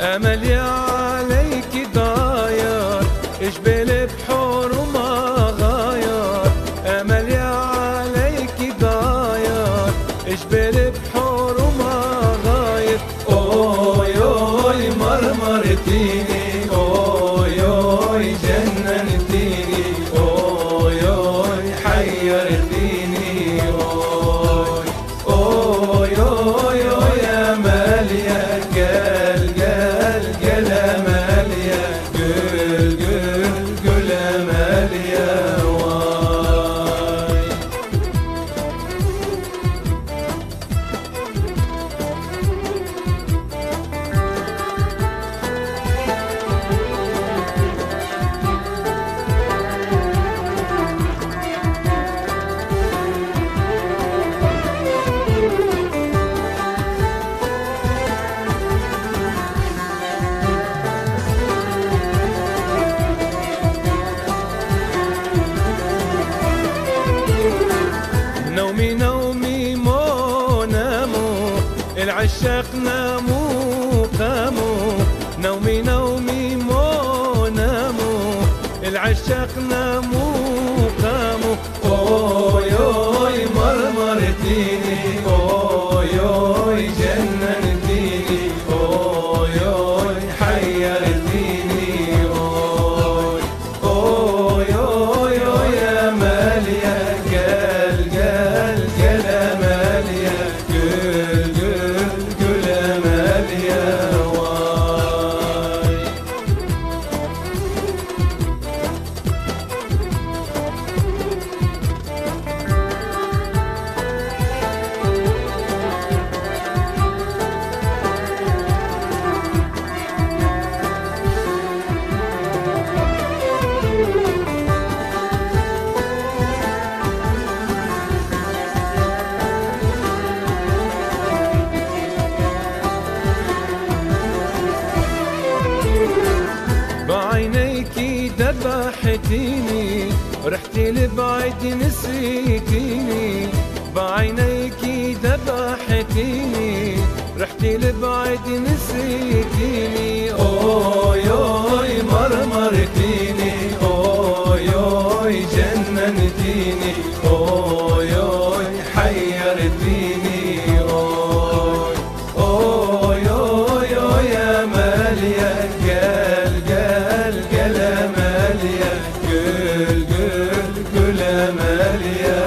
املي عليك داير اجبل بحور وما غاير. املي عليك داير اجبل بحور وما غاير. أوي أوي مرمرتيني أوي أوي جننتيني. العشاق دبحتيني رحتي لبعيد نسيتيني بعينيك دبحتيني رحتي لبعيد نسيتيني. أوه ماليه